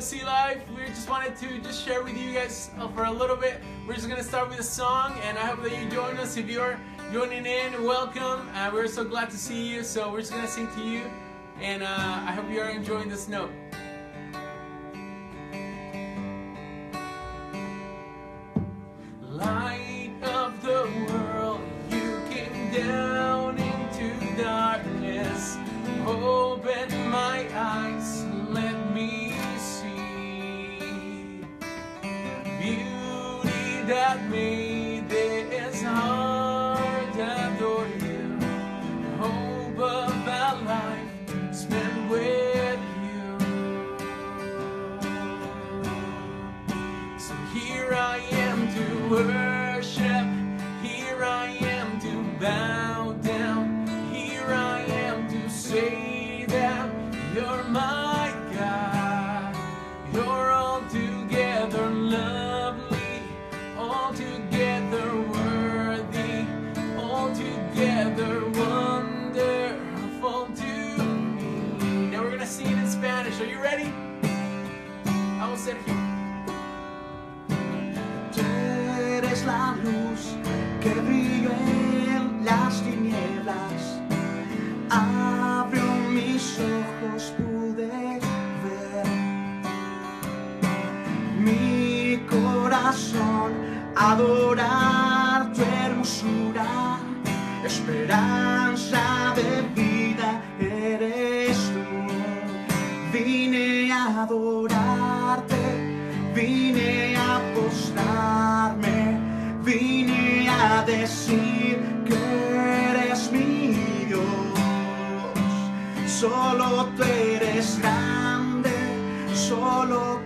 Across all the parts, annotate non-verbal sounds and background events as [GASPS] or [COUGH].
Sea Life. We just wanted to just share with you guys uh, for a little bit. We're just gonna start with a song, and I hope that you join us. If you're joining in, welcome. Uh, we're so glad to see you. So we're just gonna sing to you, and uh, I hope you are enjoying this note. Tú eres la luz que brilla en las tinieblas. Abrió mis ojos, pude ver. Mi corazón adorar tu hermosura, esperanza de vida eres tú. Vine a adorar. Vine a apostarme, vine a decir que eres mi Dios. Solo tú eres grande, solo tú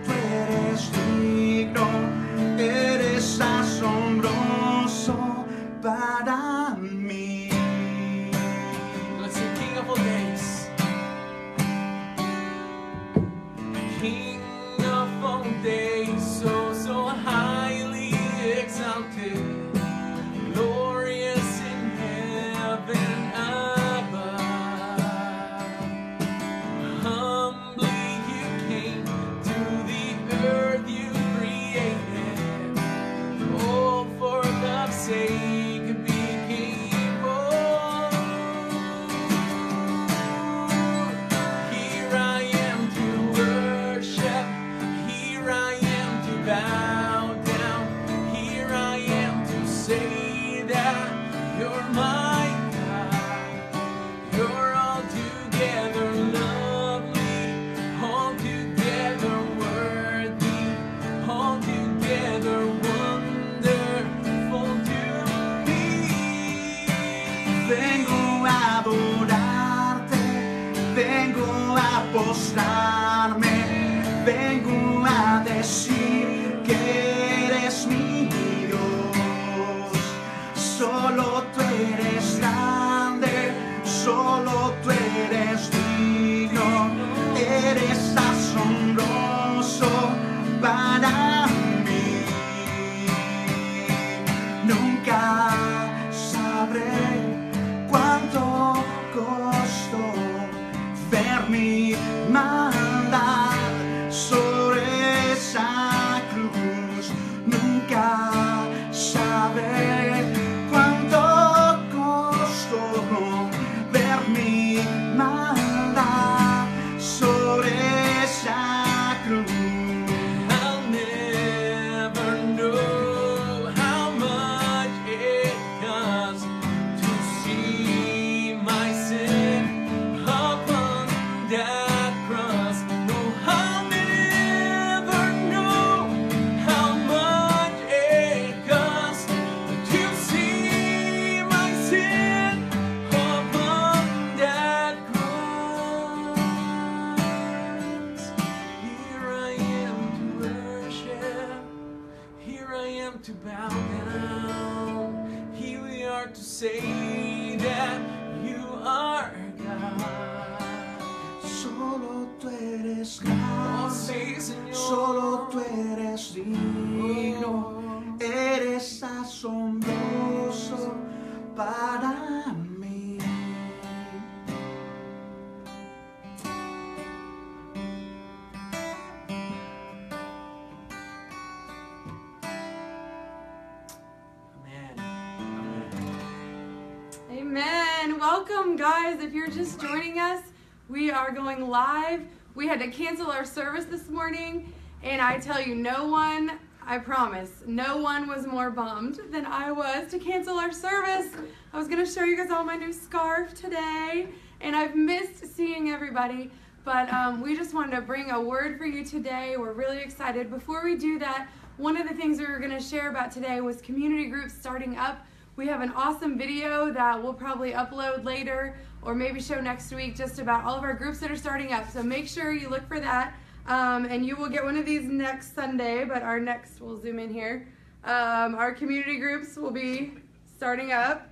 welcome, guys. If you're just joining us, we are going live. We had to cancel our service this morning, and I tell you, no one, I promise, no one was more bummed than I was to cancel our service. I was going to show you guys all my new scarf today, and I've missed seeing everybody. But um, we just wanted to bring a word for you today. We're really excited. Before we do that, one of the things we were going to share about today was community groups starting up. We have an awesome video that we'll probably upload later or maybe show next week just about all of our groups that are starting up. So make sure you look for that. Um, and you will get one of these next Sunday, but our next, we'll zoom in here. Um, our community groups will be starting up.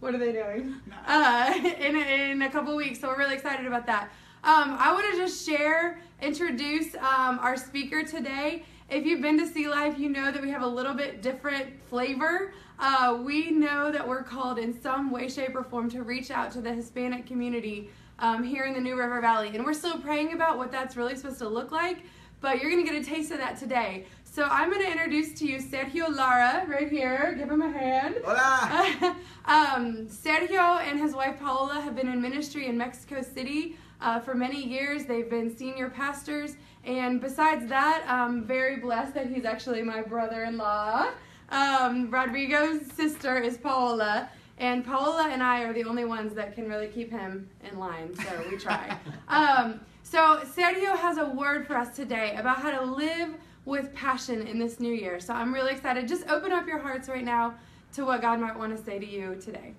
What are they doing? [LAUGHS] Uh, [LAUGHS] in, in a couple weeks, so we're really excited about that. Um, I want to just share, introduce um, our speaker today. If you've been to Sea Life, you know that we have a little bit different flavor. Uh, we know that we're called in some way, shape, or form to reach out to the Hispanic community um, here in the New River Valley. And we're still praying about what that's really supposed to look like, but you're going to get a taste of that today. So I'm going to introduce to you Sergio Lara right here. Give him a hand. Hola. [LAUGHS] um, Sergio and his wife Paola have been in ministry in Mexico City uh, for many years. They've been senior pastors, and besides that, I'm very blessed that he's actually my brother-in-law. Um, Rodrigo's sister is Paola, and Paola and I are the only ones that can really keep him in line, so we try. [LAUGHS] um, so Sergio has a word for us today about how to live with passion in this new year. So I'm really excited. Just open up your hearts right now to what God might want to say to you today.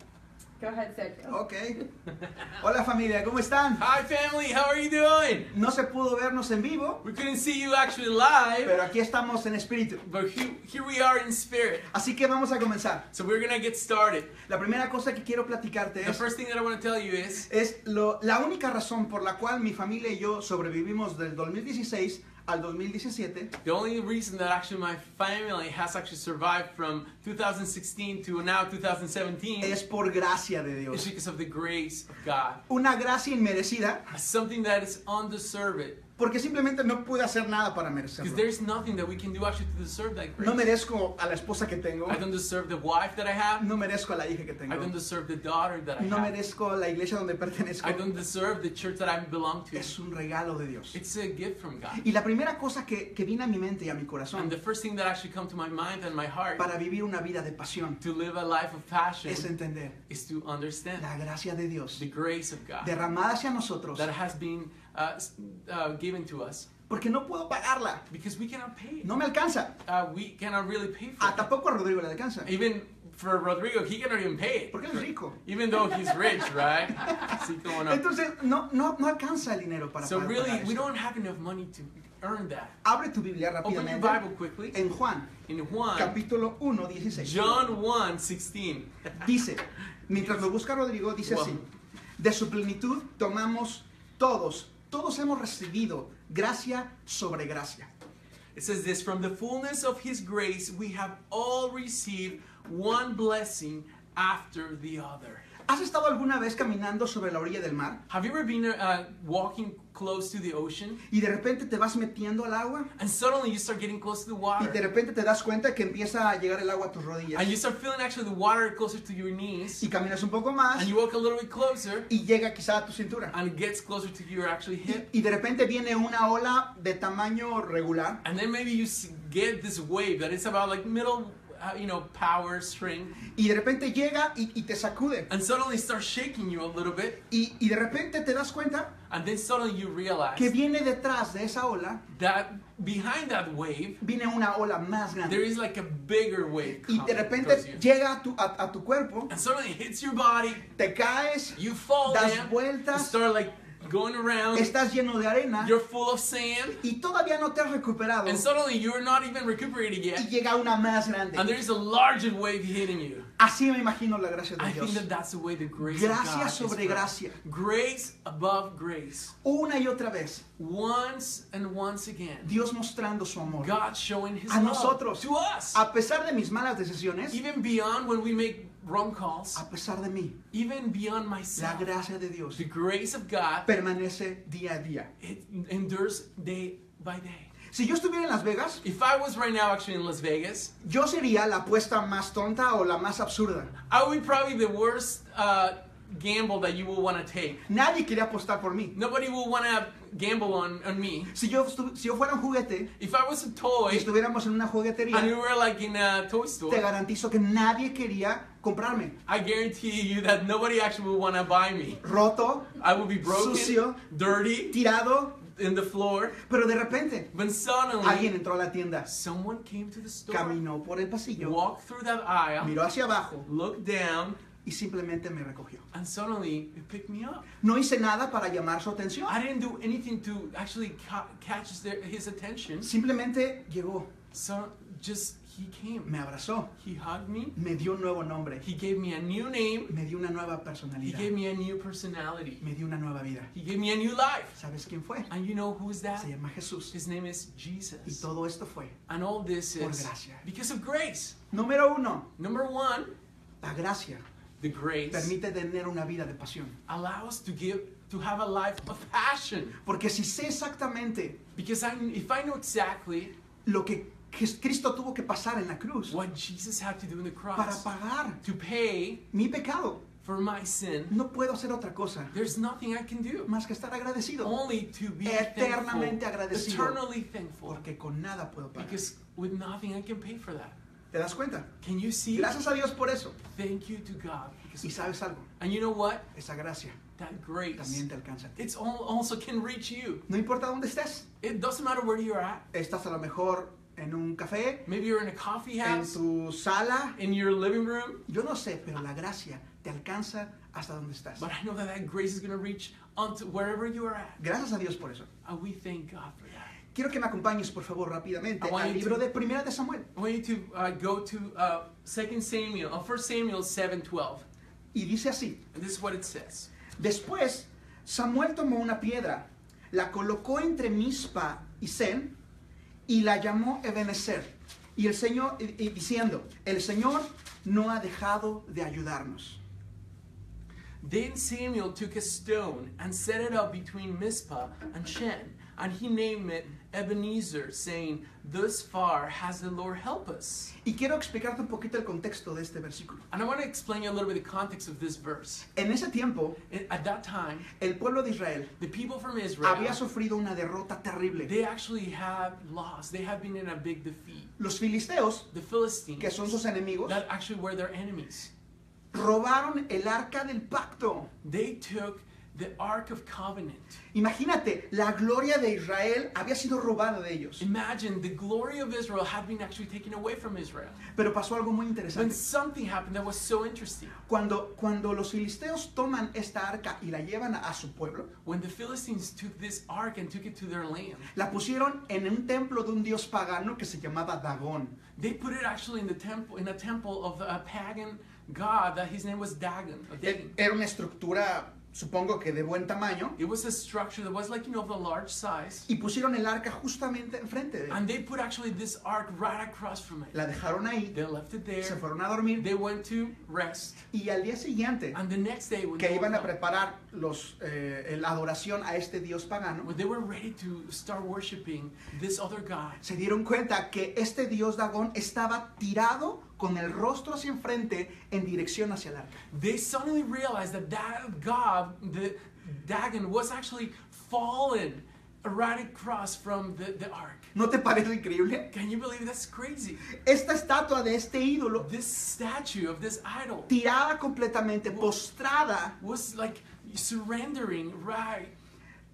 Go ahead, Sergio. Ok. Hola familia, ¿cómo están? Hi, family. How are you doing? No se pudo vernos en vivo, We couldn't see you actually live, pero aquí estamos en espíritu. but here, here we are in spirit. Así que vamos a comenzar. So we're gonna get started. La primera cosa que quiero platicarte The es, first thing that I want to tell you is es lo- la única razón por la cual mi familia y yo sobrevivimos del 2016 al 2017 the only reason that actually my family has actually survived from 2016 to now 2017 es por gracia de is Dios. because of the grace of God. Una gracia inmerecida Something that is undeserved. Porque simplemente no pude hacer nada para merecerlo. there's nothing that we can do actually to deserve that grace. No merezco a la esposa que tengo, I don't deserve the wife that I have. no merezco a la hija que I don't tengo, deserve the daughter that I no have. merezco la iglesia donde pertenezco. I don't deserve the church that I belong to. Es un regalo de Dios. It's a gift from God. Y la primera cosa que, que vino a mi mente y a mi And corazón the first thing that actually come to my mind and my heart para vivir una vida de pasión to live a life of passion es entender is to understand la gracia de Dios the grace of God derramada hacia nosotros that has been uh, uh, given to us porque no puedo pagarla, because we cannot pay it. no me alcanza. Uh, we cannot really pay for A it. tampoco a Rodrigo le alcanza, Even for Rodrigo, he cannot even pay it. porque él es rico. Even though he's rich, right? [LAUGHS] Entonces no, no, no alcanza el dinero para So pagar really, we esto. don't have enough money to earn that. Abre tu Biblia Open your rápidamente Bible quickly. en Juan, In Juan, capítulo 1, 16. John 1, 16. Dice, mientras [LAUGHS] lo busca Rodrigo, dice así, de su plenitud tomamos todos, todos hemos recibido gracia sobre gracia. It says this From the fullness of his grace, we have all received one blessing after the other. ¿Has estado alguna vez caminando sobre la orilla del mar Have you ever been uh, walking close to the ocean y de repente te vas metiendo al agua. And suddenly you start getting close to the y water? de repente te das cuenta que empieza a llegar el agua a tus rodillas. And you start feeling actually the water closer to your knees. Y caminas un poco más. And you walk a little bit closer. Y llega quizá a tu cintura. And it gets closer to your actually y, hip. y de repente viene una ola de tamaño regular. And then maybe you get this wave that is about like middle, uh, you know, power string y de repente llega y, y te sacude. And suddenly starts shaking you a little bit. y, y de repente te das cuenta And then suddenly you realize que viene detrás de esa ola that behind that wave, viene una ola más grande. is like a bigger wave y de repente llega a tu, a, a tu cuerpo And suddenly it hits your body, te caes you fall das down, vueltas. Start like going around, estás lleno de arena. You're full of sand, y todavía no te has recuperado. And suddenly you're not even recuperating y yet, llega una más and grande. There is a larger wave hitting you. así me imagino la gracia de I think Dios. that that's the way the grace Gracia sobre is gracia. Grace above grace. una y otra vez. Once and once again, Dios mostrando su amor. God showing His A love nosotros. to us, a pesar de mis malas decisiones. Even beyond when we make wrong calls, a pesar de mí even beyond myself, la gracia de Dios The grace of God permanece día a día it endures day by day. si yo estuviera en Las Vegas If I was right now actually in Las Vegas, yo sería la apuesta más tonta o la más absurda I would be probably the worst uh, gamble that you will want to take. Nadie quería apostar por mí. Nobody will want to gamble on, on me. Si yo, si yo fuera un juguete If I was a toy estuviéramos en una and we juguetería, were like in a toy te store, garantizo que nadie quería comprarme. I guarantee you that nobody actually will want to buy me. Roto, I will be broken, Sucio. dirty, tirado, in the floor. pero de repente But suddenly, alguien entró a la tienda, someone came to the store, caminó por el pasillo, walked through that aisle, miró hacia abajo looked down, y simplemente me recogió. and suddenly it picked me up. No hice nada para llamar su atención. I didn't do anything to actually ca- catch their, his attention. Simplemente llegó, So just he came. me abrazó, He hugged me. me dio un nuevo nombre, He gave me a new name. me dio una nueva He personalidad, gave me a new personality. me dio una nueva vida. He gave me a new life. ¿Sabes quién fue? And you know who is that? Se llama Jesús. His name is Y Jesus. todo esto fue. And all this Por is gracia. because of grace. Número uno, Number one, la gracia the grace permite tener una vida de pasión. allow us to give to have a life of passion. Porque si sé exactamente Because I, if I know exactly lo que Cristo tuvo que pasar en la cruz what Jesus had to do in the para cross pagar to pay mi pecado, for my sin, no puedo hacer otra cosa there's nothing I can do. más que estar agradecido. Only to be Eternamente thankful, agradecido. eternally thankful. Porque con nada puedo pagar. Because with nothing I can pay for that. ¿Te das cuenta? Can you see? Gracias a Dios por eso. Thank you to God. Y sabes algo, and you know what? esa gracia That grace, también te alcanza it's all, also can reach you. No importa dónde estés. It doesn't matter where you're at. Estás a lo mejor en un café, Maybe you're in a coffee en house, tu sala. in your living room. Yo no sé, pero la gracia te alcanza hasta donde estás. But I know that that grace is going to reach onto wherever you are at. Gracias a Dios por eso. And we thank God for that. Quiero que me acompañes, por favor, rápidamente al libro to- de Primera de Samuel. I want you to uh, go to uh, 2 Samuel, uh, 1 Samuel 7.12. Y dice así. And this is what it says. Después, Samuel tomó una piedra, la colocó entre Mispa y Sen y la llamó Ebenezer. Y el Señor, y- y diciendo, el Señor no ha dejado de ayudarnos. Then Samuel took a stone and set it up between Mizpah and Shen, and he named it Ebenezer, saying, Thus far has the Lord helped us. Y quiero explicarte un poquito el contexto de este versículo. And I want to explain you a little bit the context of this verse. En ese tiempo, In- At that time, el pueblo de Israel the people from Israel, había sufrido una derrota terrible. they actually have lost. They have been in a big defeat. Los filisteos, The Philistines, que son sus enemigos, that actually were their enemies, robaron el arca del pacto. they took the Ark of Covenant. Imagínate, la gloria de Israel había sido robada de ellos. Imagine the glory of Israel had been actually taken away from Israel. Pero pasó algo muy interesante. something happened that was so interesting. Cuando, cuando los filisteos toman esta arca y la llevan a, su pueblo, When the Philistines took this ark and took it to their land, la pusieron en un templo de un dios pagano que se llamaba Dagón. they put it actually in the temple, in a temple of a pagan god that his name was Dagon. E- Dagon. Era una estructura, supongo que de buen tamaño, It was a structure that was like you know of a large size, y pusieron el arca justamente enfrente de él. and they put actually this ark right across from it. La dejaron ahí, They left it se there. fueron a dormir, They went to rest, y al día siguiente, and the next day when que they, iban a preparar los, eh, la adoración a este dios pagano, when they were ready to start worshiping this other god, se dieron cuenta que este dios Dagón estaba tirado con el rostro hacia enfrente en dirección hacia el arca. they suddenly realized that that god, the Dagon, was actually fallen right across from the, the ark. ¿No te parece increíble? Can you believe that's crazy? Esta estatua de este ídolo, This statue of this idol tirada completamente, postrada, was like surrendering right.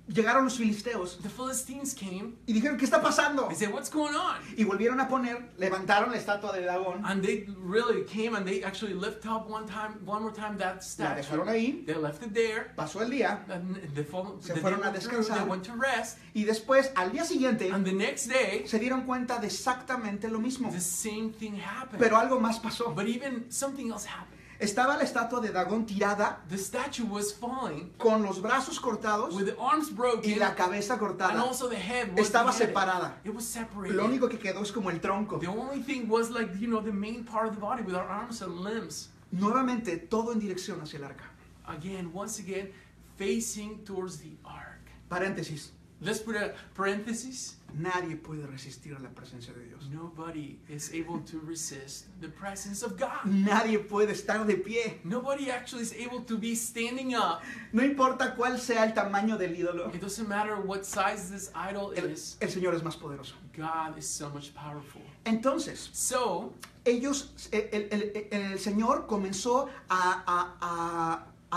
Llegaron los filisteos The Philistines came. y dijeron, ¿qué está pasando? They said, "What's going on?" Y volvieron a poner, levantaron la estatua de Dagón, And they really came and they actually lift up one time, one more time that la statue. dejaron ahí, They left it there. pasó el día And fall, Se the fueron a descansar. they went to rest. y después al día siguiente And the next day, se dieron cuenta de exactamente lo mismo. the same thing happened. Pero algo más pasó. But even something else happened. Estaba la estatua de Dagón tirada The statue was falling con los brazos cortados with the arms y la cabeza and cortada. also the head was Estaba separada. It was separated. Lo único que quedó es como el tronco. The only thing was like, you know, the main part of the body with our arms and limbs. Nuevamente, todo en dirección hacia el arca. Again, once again, facing towards the ark. Paréntesis. Let's put a parenthesis. Nadie puede resistir a la presencia de Dios. Nobody is able to resist the presence of God. Nadie puede estar de pie. Nobody actually is able to be standing up. No importa cuál sea el tamaño del ídolo. It doesn't matter what size this idol El, is. el Señor es más poderoso. God is so much powerful. Entonces, So, ellos, el, el- el- el Señor comenzó a, a- a-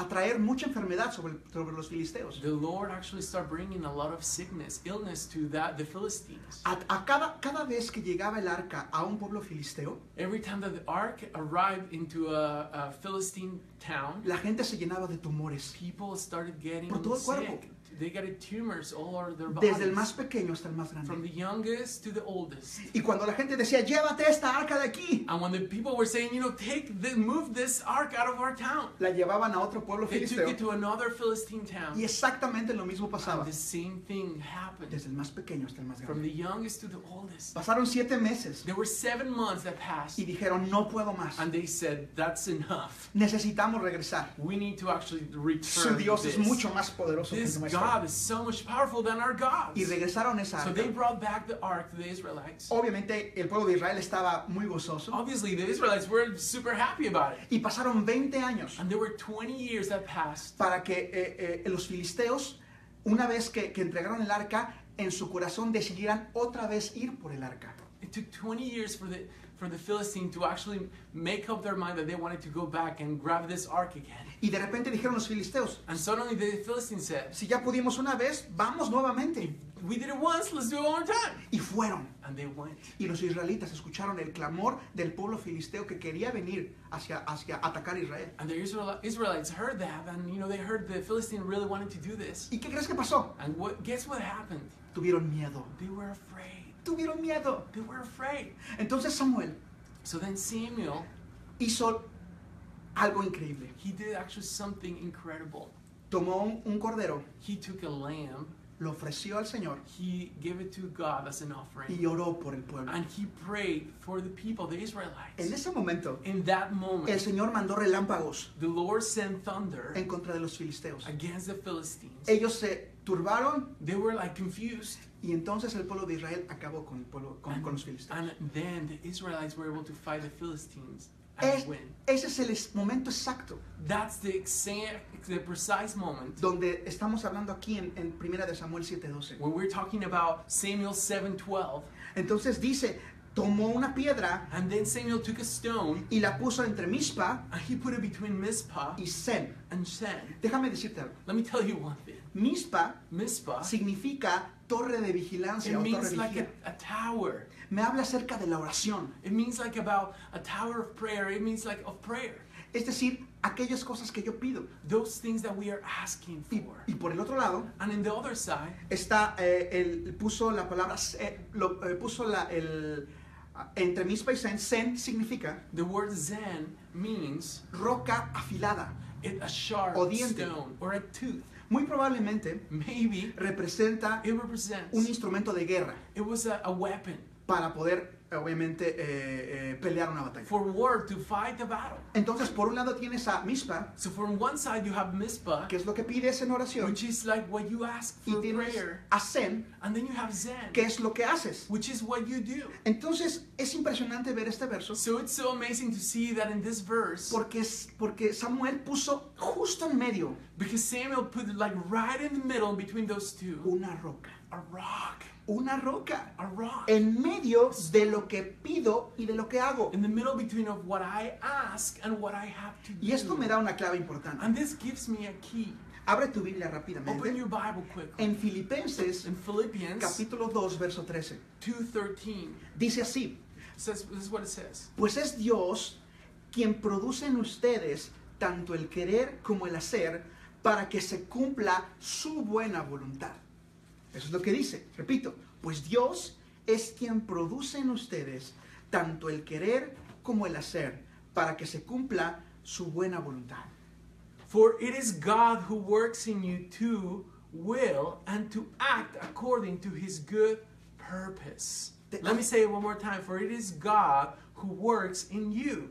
a traer mucha enfermedad sobre, sobre los filisteos. the Lord actually started bringing a lot of sickness, illness to that the Philistines. A, a cada, cada vez que llegaba el arca a un pueblo filisteo, Every time that the ark arrived into a, a Philistine town, la gente se llenaba de tumores. people started getting Por todo el cuerpo. They got tumors all over their bodies. Desde el más pequeño hasta el más From grande. the youngest to the oldest. Y cuando la gente decía, llévate esta arca de aquí, And when the people were saying, you know, take the, move this ark out of our town, la llevaban a otro pueblo they took filisteo. it to another Philistine town. Y exactamente lo mismo pasaba. And the same thing happened. Desde el más pequeño hasta el más From grande. the youngest to the oldest. Pasaron siete meses There were seven months that passed. y dijeron, no puedo más. And they said, that's enough. Necesitamos regresar. We need to actually Su return Dios this. es mucho más poderoso que This nuestro. Is so much powerful than our gods. Y regresaron esa So they brought back the ark to the Israelites. Obviamente el pueblo de Israel estaba muy gozoso. Obviously, the Israelites were super happy about it. Y pasaron 20 años And there were 20 years that passed para que eh, eh, los filisteos, una vez que, que entregaron el arca, en su corazón decidieran otra vez ir por el arca. It took 20 years for the for the Philistine to actually make up their mind that they wanted to go back and grab this ark again. Y de repente dijeron los filisteos, And suddenly the Philistine said, si ya pudimos una vez, vamos nuevamente. "We did it once, let's do it one more time." Y fueron. And they went. Y los israelitas escucharon el clamor del pueblo filisteo que quería venir hacia, hacia atacar a Israel. And the Israel, Israelites heard that, and you know they heard the Philistine really wanted to do this. ¿Y qué crees que pasó? And what? Guess what happened? Tuvieron miedo. They were afraid. Tuvieron miedo. They were afraid. Entonces Samuel So then Samuel, hizo algo increíble. he did actually something incredible. Tomó un, un cordero, He took a lamb, lo ofreció al Señor he gave it to God as an y offering, oró por el pueblo. and he prayed for the people, the En Israelites. ese momento, In that el moment, Señor mandó relámpagos the Lord sent thunder en contra de los filisteos. against the Philistines. Ellos se turbaron They were like confused. y entonces el pueblo de Israel acabó con, el pueblo, con, con los filisteos. And then the Israelites were able to fight the Philistines Es- win. ese es el es- momento exacto That's the exact, the precise moment donde estamos hablando aquí en, en Primera de Samuel 7:12. when we're talking about Samuel 7:12. Entonces dice, tomó una piedra And then Samuel took a stone y la puso entre Mizpa and he put it between Mizpah y Sen. and Shen. Déjame decirte algo. Let me tell you one thing. Mizpa Mizpah, significa torre de vigilancia it o torre means like a, a tower. Me habla acerca de la oración. It means like about a tower of prayer. It means like of prayer. Es decir, aquellas cosas que yo pido. Those things that we are asking Y, for. y por el otro lado And in the other side, está, eh, el, puso la palabra, eh, lo, eh, puso la, el, entre Mizpa y Sen, Sen significa the word Zen means roca afilada. it, a sharp O diente. stone or a tooth. Muy probablemente Maybe representa it un instrumento de guerra it was a, a weapon para poder, obviamente, eh, eh, pelear una batalla. for war to fight the battle. Entonces, por un lado tienes a Mizpa, So from one side you have Mizpah, que es lo que pides en oración, which is like what you ask y for tienes prayer, a Sen, and then you have Zen, que es lo que haces. which is what you do. Entonces, es impresionante ver este verso So it's so amazing to see that in this verse, porque, es- porque Samuel puso justo en medio because Samuel put like right in the middle between those two, una roca. a rock, Una roca. a rock. En medio de lo que pido y de lo que hago. in the middle between of what I ask and what I have to Y esto me da una clave importante. And this gives me a key. Abre tu Biblia Open rápidamente. your Bible quickly. En Filipenses In Philippians capítulo 2, verso 13. 2.13 Dice así. says this is what it says. Pues es Dios quien produce en ustedes tanto el querer como el hacer para que se cumpla su buena voluntad. Eso es lo que dice. Repito, pues Dios es quien produce en ustedes tanto el querer como el hacer para que se cumpla su buena voluntad. For it is God who works in you to will and to act according to his good purpose. Let me say it one more time. For it is God who works in you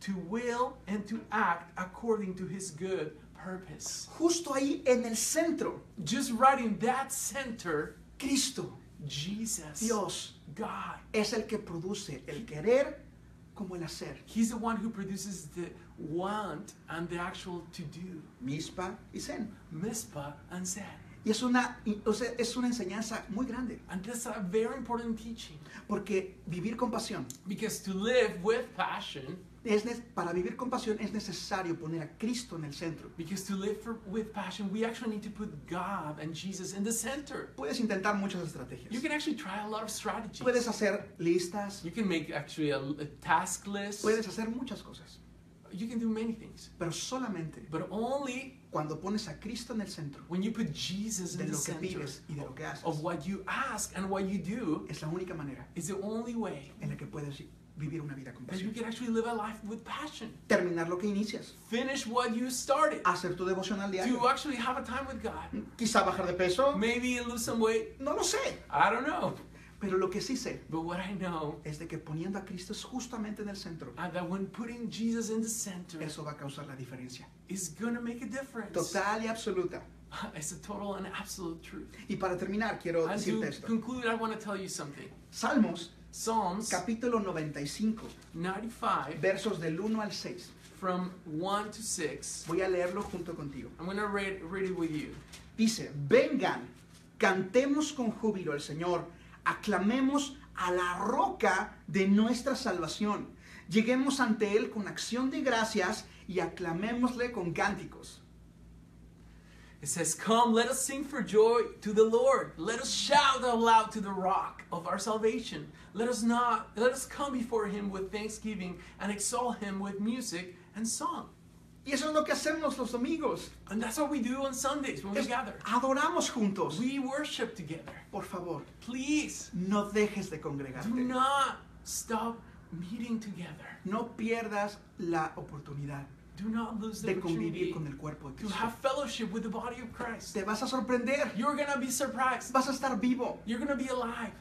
to will and to act according to his good purpose. Justo ahí en el centro, Just right in that center, Cristo. Jesus, Dios God. es el que produce el querer como el hacer. He's the one who produces the want and the actual to do. Mispa y Zen. Mispa and Zen. Y es una, o sea, es una enseñanza muy grande, And that's a very important teaching porque vivir con pasión, because to live with passion, es para vivir con pasión es necesario poner a Cristo en el centro. because to live for, with passion, we actually need to put God and Jesus in the center. Puedes intentar muchas You estrategias. can actually try a lot of strategies. Puedes hacer listas, You can make actually a, a task list. puedes hacer muchas cosas, You can do many things. pero solamente But only cuando pones a Cristo en el centro when you put Jesus de in the lo que center pides y de lo que haces, of what you ask and what you do es la única manera is the only way en la que puedes vivir una vida con that you pasión. can actually live a life with passion. Terminar lo que inicias, Finish what you started. hacer tu devocional diario, To actually have a time with God. quizá bajar de peso, Maybe lose some weight. no lo sé, I don't know. pero lo que sí sé But what I know es de que poniendo a Cristo justamente en el centro, that when putting Jesus in the center eso va a causar la diferencia is gonna make a difference. total y absoluta. [LAUGHS] It's a total and absolute truth. Y para terminar, quiero And decirte to esto. conclude, I want to tell you something. Salmos, Psalms capítulo 95, 95, versos del 1 al 6. from 1 to 6. Voy a leerlo junto contigo. I'm going to read, read it with you. Dice, vengan, cantemos con júbilo al Señor, aclamemos a la roca de nuestra salvación. Lleguemos ante Él con acción de gracias y aclamémosle con cánticos. It says, Come, let us sing for joy to the Lord. Let us shout out loud to the rock of our salvation. Let us not let us come before him with thanksgiving and exalt him with music and song. Y eso es lo que hacemos los domingos. And that's what we do on Sundays when we gather. adoramos juntos. We worship together. Por favor, Please no dejes de congregarte. do not stop meeting together. No pierdas la oportunidad Do not lose the de convivir con el cuerpo de to Cristo. have fellowship with the body of Christ. Te vas a sorprender. You're gonna be surprised. Vas a estar vivo. You're gonna be alive.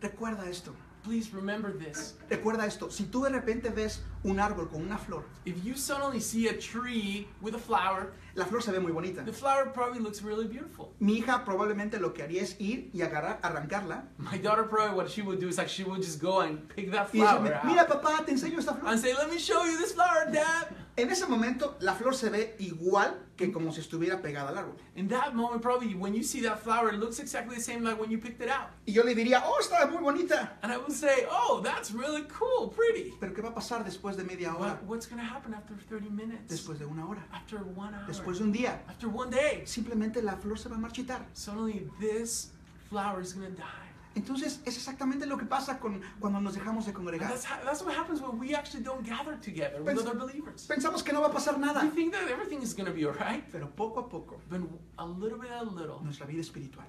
Recuerda esto. Please remember this. Recuerda esto. Si tú de repente ves un árbol con una flor, If you suddenly see a tree with a flower, la flor se ve muy bonita. the flower probably looks really beautiful. Mi hija probablemente lo que haría es ir y agarrar, arrancarla My daughter probably what she would do is like she would just go and pick that y flower decirme, out mira papá, te enseño esta flor. and say, "Let me show you this flower, Dad." En ese momento la flor se ve igual que como si estuviera pegada al árbol. In that moment, probably when you see that flower, it looks exactly the same like when you picked it out. Y yo le diría, oh, está muy bonita. And I would say, "Oh, that's really cool, pretty." Pero ¿qué va a pasar después de media hora? But what's gonna happen after 30 minutes? Después de una hora. After one hour? Después de un día. After one day? Simplemente la flor se va a marchitar. Suddenly, this flower is gonna die. Entonces es exactamente lo que pasa con, cuando nos dejamos de congregar. that's, that's what happens when we actually don't gather together with Pens- other believers. Pensamos que no va a pasar We nada. think that everything is going to be alright, Pero poco a poco but a little bit at a little, nuestra vida espiritual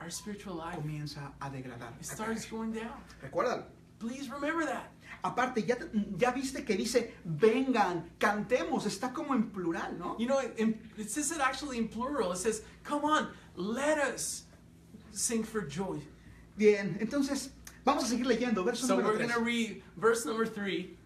our spiritual life comienza a degradar. it starts going down. Recuérdalo. Please remember that. Aparte, ya, te- ya viste que dice, vengan, cantemos, está como en plural, ¿no? You know, it, it says it actually in plural. It says, "Come on, let us sing for joy." Bien, entonces vamos a seguir leyendo, verso So número we're 3. going to read verse number three.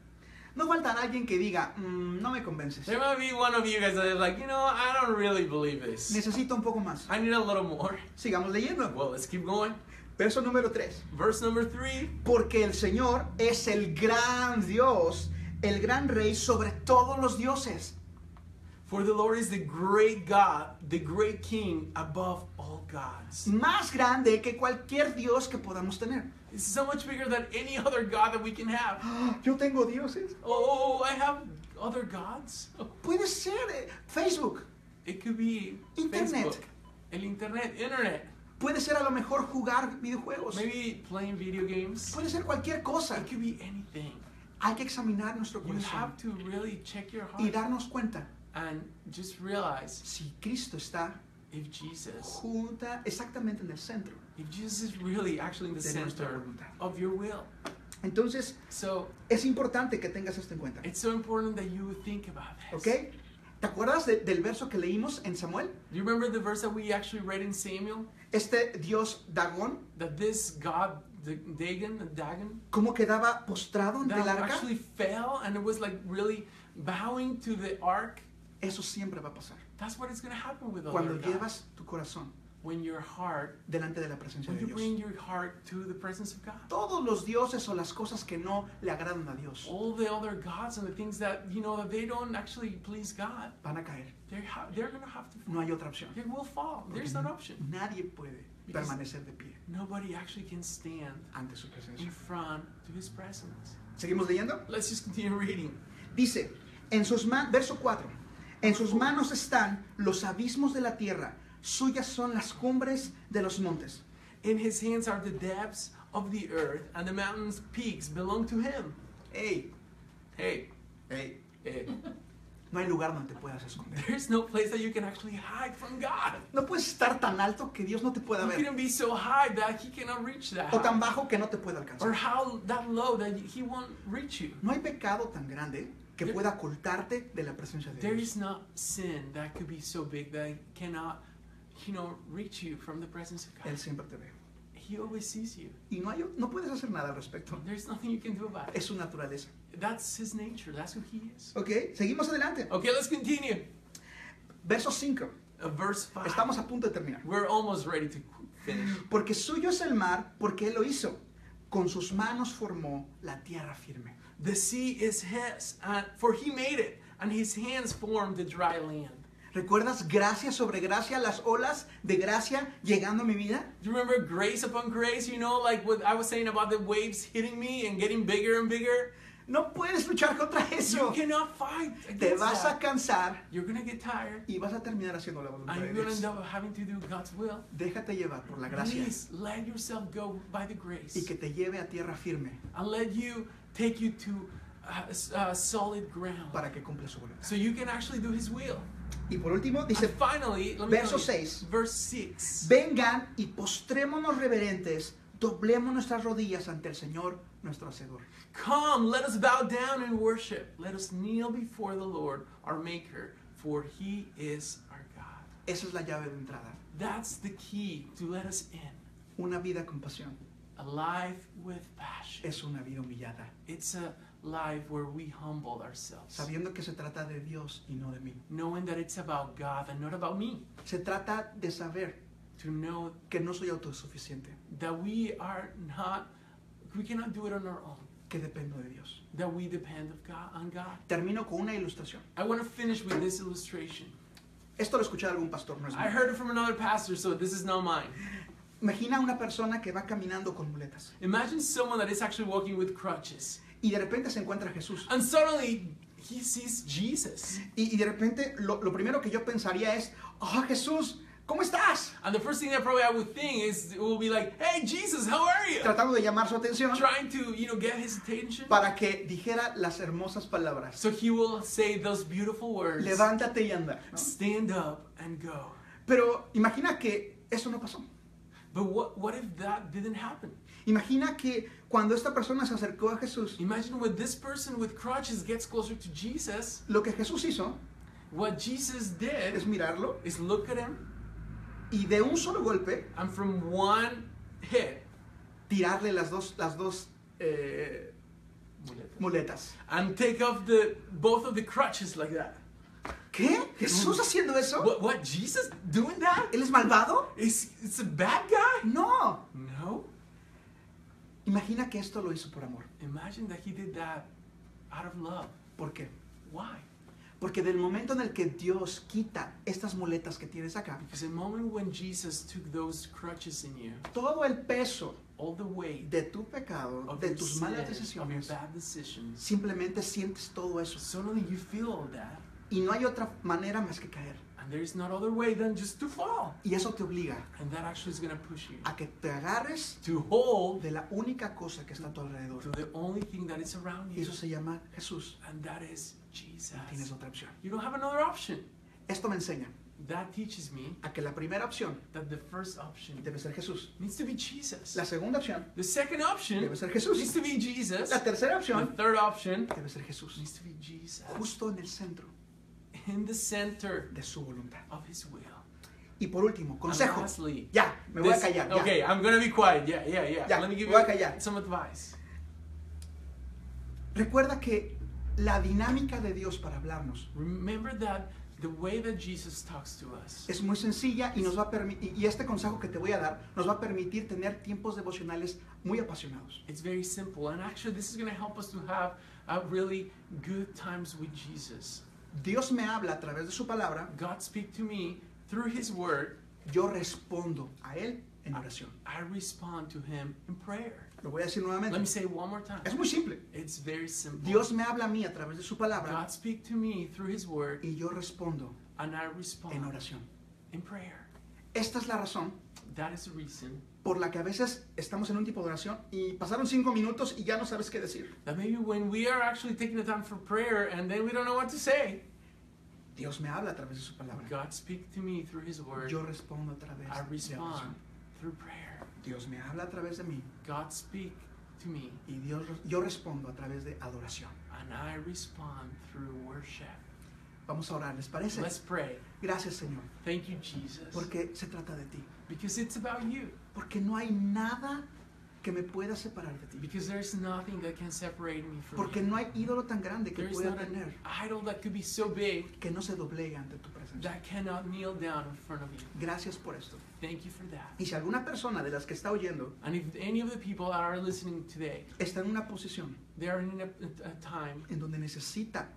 No falta alguien que diga, "Mm, no me convences. There might be one of you guys that are like, you know, I don't really believe this. Necesito un poco más. I need a little more. Sigamos leyendo. Well, let's keep going. Verso número 3. Verse number three. Porque el Señor es el gran Dios, el gran Rey sobre todos los dioses. For the Lord is the great God, the great King above all gods. Más grande que cualquier Dios que podamos tener. It's so much bigger than any other God that we can have. [GASPS] Yo tengo dioses. Oh, I have other gods? [LAUGHS] Puede ser eh, Facebook. It could be Internet. Facebook, el internet, internet. Puede ser a lo mejor jugar videojuegos. Maybe playing video games. Puede ser cualquier cosa. It could be anything. Hay que examinar nuestro You corazón have to really check your y heart darnos cuenta and just realize si Cristo está if Jesus, junta exactamente en el centro. if Jesus is really actually in the center of your will. Entonces, So es importante que tengas esto en cuenta. it's so important that you think about this. ¿Ok? ¿Te acuerdas de- del verso que leímos en Samuel? Do you remember the verse that we actually read in Samuel? Este Dios Dagón, That this God, the Dagon, Dagon, cómo quedaba postrado ante el arca. actually fell and it was like really bowing to the ark. Eso siempre va a pasar. That's what is going to happen with other Cuando llevas tu corazón when your heart, delante de la presencia when de you bring Dios. your heart to the presence of God. Todos los dioses o las cosas que no le agradan a Dios All the other gods and the things that you know that they don't actually please God, van a caer. they're ha- they're gonna have to fall. No hay otra opción. They will fall. Porque There's no option. Nadie puede Because- permanecer de pie Nobody actually can stand ante su in presencia. front to His presence. ¿Seguimos leyendo? Let's just continue reading. Dice, en sus manos, verso 4, en sus manos están los abismos de la tierra, suyas son las cumbres de los montes. In His hands are the depths of the earth, and the mountains' peaks belong to Him. Ey, Hey, ey, eh, no hay lugar donde te puedas esconder. there's no place that you can actually hide from God. No puedes estar tan alto que Dios no te pueda You ver, be so high that He cannot reach that. o tan bajo que no te pueda Or alcanzar. how that low that He won't reach you. No hay pecado tan grande que pueda ocultarte de la presencia de There Dios. is not sin that could be so big that it cannot, you know, reach you from the presence of God. Él siempre te ve. He always sees you. Y no, hay, no puedes hacer nada al respecto. There's nothing you can do about it. Es su naturaleza. That's his nature. That's who he is. Ok, seguimos adelante. Okay, let's continue. Verso 5. Uh, verse 5. Estamos a punto de terminar. We're almost ready to finish. Porque suyo es el mar, porque Él lo hizo. Con sus manos formó la tierra firme. The sea is his, uh, for he made it, and his hands formed the dry land. ¿Recuerdas gracia sobre gracia, las olas de gracia llegando a mi vida? Do you remember grace upon grace? You know, like what I was saying about the waves hitting me and getting bigger and bigger? No puedes luchar contra You eso. cannot fight Te vas a that. cansar You're gonna get tired, y vas a terminar haciendo la voluntad and de Dios. end up having to do God's will. Déjate llevar por la gracia Please let yourself go by the grace, y que te lleve a tierra firme and let you take you to uh, s- uh, solid ground, para que cumpla su voluntad. so you can actually do His will. Y por último dice, finally, verso tell you, 6. verse six. vengan y postrémonos reverentes, doblemos nuestras rodillas ante el Señor nuestro Hacedor. Come, let us bow down and worship. Let us kneel before the Lord, our Maker, for He is our God. Esa es la llave de entrada. That's the key to let us in. Una vida con pasión A life with passion. es una vida humillada, It's a life where we humble ourselves, sabiendo que se trata de Dios y no de mí. knowing that it's about God and not about me. Se trata de saber To know que no soy autosuficiente, that we are not, we cannot do it on our own. que dependo de Dios. That we depend of God on God. Termino con una ilustración. I want to finish with this illustration. Esto lo escuché de algún pastor, no es I mío. heard it from another pastor, so this is not mine. Imagina una persona que va caminando con muletas Imagine someone that is actually walking with crutches. y de repente se encuentra a Jesús. And suddenly he sees Jesus. Y, y de repente lo, lo primero que yo pensaría es, oh Jesús, ¿cómo estás? And the first thing that probably I would think is it will be like, hey Jesus, how are you? Tratando de llamar su atención Trying to, you know, get his attention. para que dijera las hermosas palabras. So he will say those beautiful words. Levántate y anda. ¿no? Stand up and go. Pero imagina que eso no pasó. But what, what if that didn't happen? Imagina que cuando esta persona se acercó a Jesús, Imagine when this person with crutches gets closer to Jesus, lo que Jesús hizo what Jesus did es mirarlo is look at him y de un solo golpe and from one hit, tirarle las dos, las dos eh, muletas. and take off the both of the crutches like that. ¿Qué? ¿Jesús haciendo eso? What, what Jesus doing that? ¿Él es malvado? Is it's a bad guy? No. No. Imagina que esto lo hizo por amor. Imagine that he did that out of love. ¿Por qué? Why? Porque del momento en el que Dios quita estas muletas que tienes acá, the moment when Jesus took those crutches in you, todo el peso all the weight de tu pecado, of de tus sin, malas of decisiones, bad decisions, simplemente sientes todo eso. suddenly you feel all that, Y no hay otra manera más que caer. And there is not other way than just to fall. Y eso te obliga And that actually is going to push you a que te agarres to hold de la única cosa que está a tu to alrededor. the only thing that is around Y you, eso se llama Jesús. and that is Jesus. No tienes otra opción. You don't have another option. Esto me enseña That teaches me a que la primera opción that the first option debe ser Jesús. needs to be Jesus. La segunda opción The second option debe ser needs Jesús. to be Jesus. La tercera The opción third option debe ser Jesús. needs to be Jesus. Justo en el centro In the center de su voluntad. of His will. Y por último, And consejo. lastly, Ya, me voy a this- callar. ya. Okay, I'm gonna be quiet. Yeah, yeah, yeah. Ya, Let me give voy a you callar. some advice. Recuerda que la dinámica de Dios para hablarnos Remember that the way that Jesus talks to us es muy sencilla y nos va a permitir y este consejo que te voy a dar nos va a permitir tener tiempos devocionales muy apasionados. it's very simple and actually this is going to help us to have uh, really good times with Jesus. Dios me habla a través de su palabra, God speak to me through his word. yo respondo a él en oración. I respond to him in prayer. Lo voy a decir Let me nuevamente. say it one more time. Es muy simple. It's very simple. Dios me habla a mí a través de su palabra God speak to me through his word y yo respondo and I en respond oración. in prayer. Esta es la razón That is the reason por la que a veces estamos en un tipo de oración y pasaron cinco minutos y ya no sabes qué decir. that maybe when we are actually taking the time for prayer and then we don't know what to say, Dios me habla a través de su palabra. God speak to me through his word. Yo respondo a través I de respond oración. through prayer. Dios me habla a través de mí God speak to me y Dios, yo respondo a través de adoración. and I respond through worship. Vamos a orar, ¿les parece? Let's pray. Gracias Señor, Thank you, Jesus. porque se trata de ti. Because it's about you. Porque no hay nada que me pueda separar de ti. Because there's nothing that can separate me from Porque you. no hay ídolo tan grande que There's pueda tener idol that could be so big que no se doblegue ante tu presencia. that cannot kneel down in front of you. Gracias por esto. Thank you for that. Y si alguna persona de las que está oyendo And if any of the people that are listening today, está en una posición they are in a, a time en donde necesita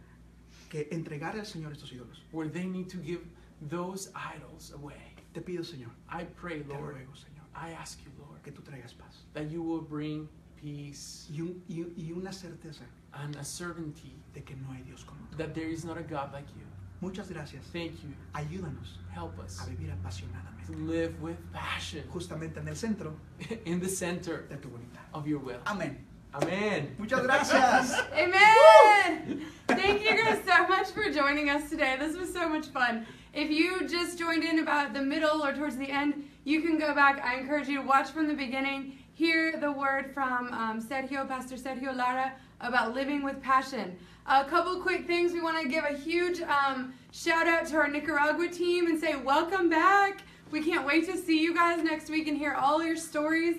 que entregar al Señor estos ídolos, where they need to give those idols away, te pido Señor, I pray, te Lord, ruego Señor, I ask you, Lord, que tú traigas paz that you will bring peace y, un- y- y una certeza and a certainty de que no hay Dios como tú. that there is not a God like you. Muchas gracias. Thank you. Ayúdanos Help us a vivir to apasionadamente, live with passion justamente en el centro [LAUGHS] in the center de tu voluntad. of your will. Amén. Amen. Muchas gracias. [LAUGHS] Amen. For joining us today. This was so much fun. If you just joined in about the middle or towards the end, you can go back. I encourage you to watch from the beginning, hear the word from um, Sergio, Pastor Sergio Lara, about living with passion. A couple quick things. We want to give a huge um, shout out to our Nicaragua team and say, Welcome back. We can't wait to see you guys next week and hear all your stories.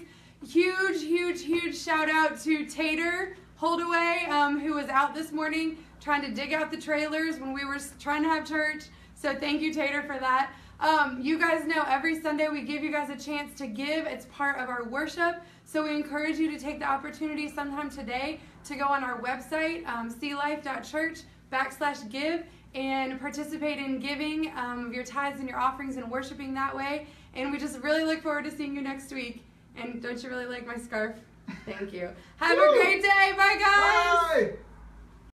Huge, huge, huge shout out to Tater Holdaway, um, who was out this morning trying to dig out the trailers when we were trying to have church. So thank you, Tater, for that. Um, you guys know every Sunday we give you guys a chance to give. It's part of our worship. So we encourage you to take the opportunity sometime today to go on our website, um, sealife.church backslash give, and participate in giving um, of your tithes and your offerings and worshiping that way. And we just really look forward to seeing you next week. And don't you really like my scarf? Thank you. Have a great day. Bye, guys. Bye.